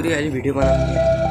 पूरी आज वीडियो बना